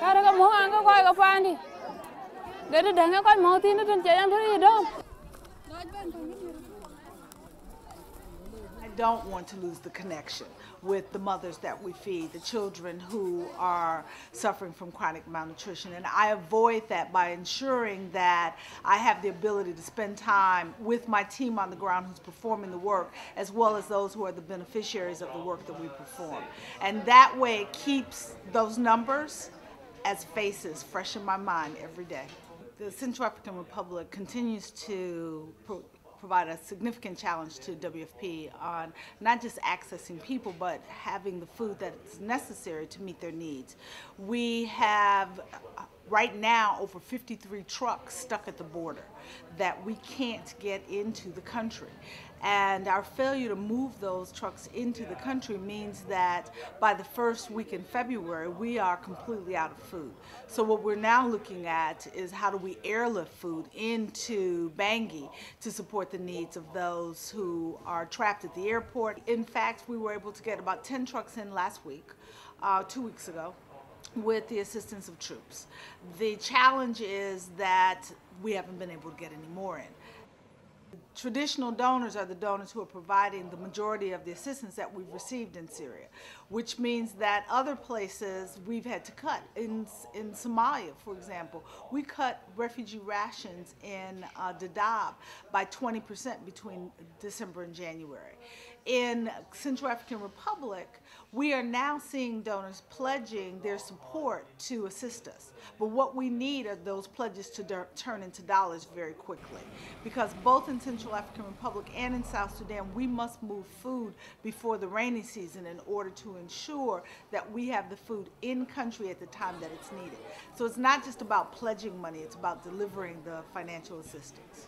Cái đó có muốn ăn, có quay có phan đi. Để nó đừng có quay màu tin nó trên chạy ăn thứ gì đâu. Don't want to lose the connection with the mothers that we feed, the children who are suffering from chronic malnutrition. And I avoid that by ensuring that I have the ability to spend time with my team on the ground who's performing the work, as well as those who are the beneficiaries of the work that we perform. And that way it keeps those numbers as faces fresh in my mind every day. The Central African Republic continues to provide a significant challenge to WFP on not just accessing people, but having the food that's necessary to meet their needs. We have right now over 53 trucks stuck at the border that we can't get into the country. And our failure to move those trucks into the country means that by the first week in February, we are completely out of food. So, what we're now looking at is how do we airlift food into Bangui to support the needs of those who are trapped at the airport. In fact, we were able to get about 10 trucks in last week, uh, two weeks ago with the assistance of troops. The challenge is that we haven't been able to get any more in. Traditional donors are the donors who are providing the majority of the assistance that we've received in Syria, which means that other places we've had to cut. In, in Somalia, for example, we cut refugee rations in uh, Dadaab by 20% between December and January. In Central African Republic, we are now seeing donors pledging their support to assist us. But what we need are those pledges to turn into dollars very quickly. Because both in Central African Republic and in South Sudan, we must move food before the rainy season in order to ensure that we have the food in country at the time that it's needed. So it's not just about pledging money, it's about delivering the financial assistance.